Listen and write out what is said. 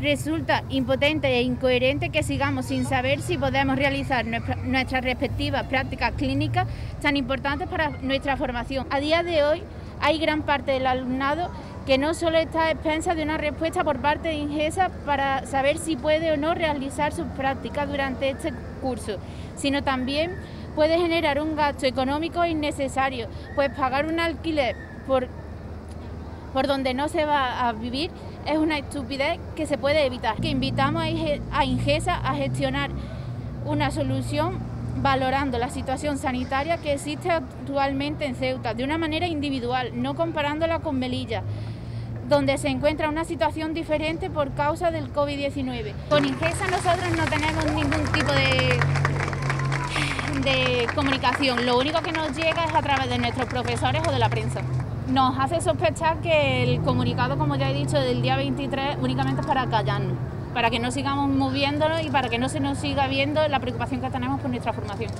Resulta impotente e incoherente que sigamos sin saber si podemos realizar nuestras respectivas prácticas clínicas tan importantes para nuestra formación. A día de hoy hay gran parte del alumnado que no solo está a expensas de una respuesta por parte de Ingesa para saber si puede o no realizar sus prácticas durante este curso, sino también puede generar un gasto económico innecesario, pues pagar un alquiler por por donde no se va a vivir es una estupidez que se puede evitar. Que invitamos a Ingesa a gestionar una solución valorando la situación sanitaria que existe actualmente en Ceuta de una manera individual, no comparándola con Melilla donde se encuentra una situación diferente por causa del COVID-19. Con Ingesa nosotros no tenemos ningún tipo de, comunicación, lo único que nos llega es a través de nuestros profesores o de la prensa nos hace sospechar que el comunicado, como ya he dicho, del día 23 únicamente es para callarnos, para que no sigamos moviéndonos y para que no se nos siga viendo la preocupación que tenemos por nuestra formación.